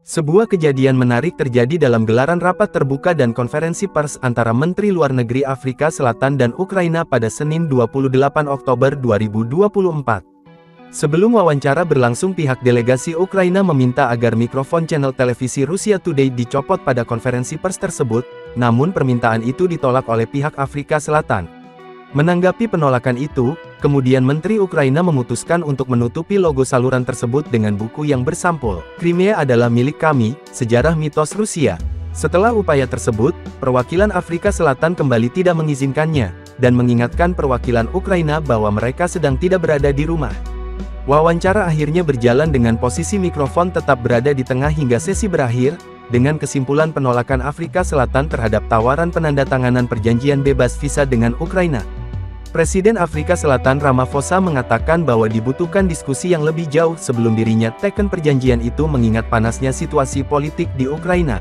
Sebuah kejadian menarik terjadi dalam gelaran rapat terbuka dan konferensi pers antara Menteri Luar Negeri Afrika Selatan dan Ukraina pada Senin 28 Oktober 2024. Sebelum wawancara berlangsung pihak delegasi Ukraina meminta agar mikrofon channel televisi Rusia Today dicopot pada konferensi pers tersebut, namun permintaan itu ditolak oleh pihak Afrika Selatan. Menanggapi penolakan itu, kemudian Menteri Ukraina memutuskan untuk menutupi logo saluran tersebut dengan buku yang bersampul. Crimea adalah milik kami, sejarah mitos Rusia. Setelah upaya tersebut, perwakilan Afrika Selatan kembali tidak mengizinkannya, dan mengingatkan perwakilan Ukraina bahwa mereka sedang tidak berada di rumah. Wawancara akhirnya berjalan dengan posisi mikrofon tetap berada di tengah hingga sesi berakhir, dengan kesimpulan penolakan Afrika Selatan terhadap tawaran penandatanganan perjanjian bebas visa dengan Ukraina. Presiden Afrika Selatan Ramaphosa mengatakan bahwa dibutuhkan diskusi yang lebih jauh sebelum dirinya teken perjanjian itu mengingat panasnya situasi politik di Ukraina.